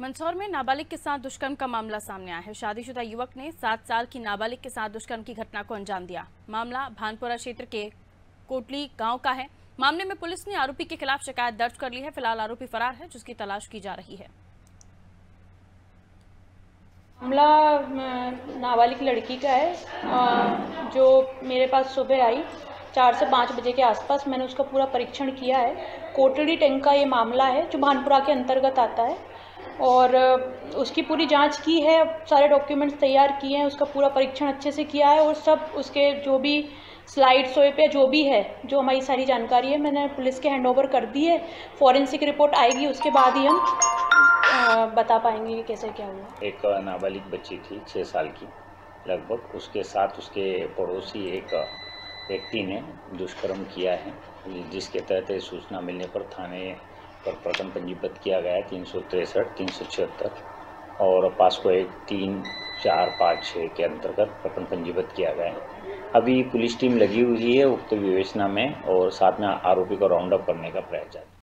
मंदसौर में नाबालिग के साथ दुष्कर्म का मामला सामने आया है। शादीशुदा युवक ने सात साल की नाबालिग के साथ दुष्कर्म की घटना को अंजाम दिया। मामला भानपुरा क्षेत्र के कोटली गाँव का है। मामले में पुलिस ने आरोपी के खिलाफ शिकायत दर्ज कर ली है। फ़िलहाल आरोपी फरार है, जिसकी तलाश की जा रही है। मामला नाबालिग लड़की का है जो मेरे पास सुबह आई, चार से पाँच बजे के आसपास मैंने उसका पूरा परीक्षण किया है। कोटड़ी टैंक का ये मामला है, जो भानपुरा के अंतर्गत आता है। और उसकी पूरी जाँच की है, सारे डॉक्यूमेंट्स तैयार किए हैं, उसका पूरा परीक्षण अच्छे से किया है और सब उसके जो भी स्लाइड सोए पे, जो भी है, जो हमारी सारी जानकारी है, मैंने पुलिस के हैंड ओवर कर दी है। फॉरेंसिक रिपोर्ट आएगी, उसके बाद ही हम बता पाएँगे कि कैसे क्या हुआ। एक नाबालिग बच्ची थी छः साल की, लगभग। उसके साथ उसके पड़ोसी एक, व्यक्ति ने दुष्कर्म किया है, जिसके तहत सूचना मिलने पर थाने पर प्रथम पंजीबद्ध किया गया है, तीन सौ तिरसठ, तीन सौ छिहत्तर, और पासको एक तीन चार पाँच छः के अंतर्गत प्रथम पंजीबद्ध किया गया है। अभी पुलिस टीम लगी हुई है उक्त विवेचना में और साथ में आरोपी को राउंड अप करने का प्रयास जारी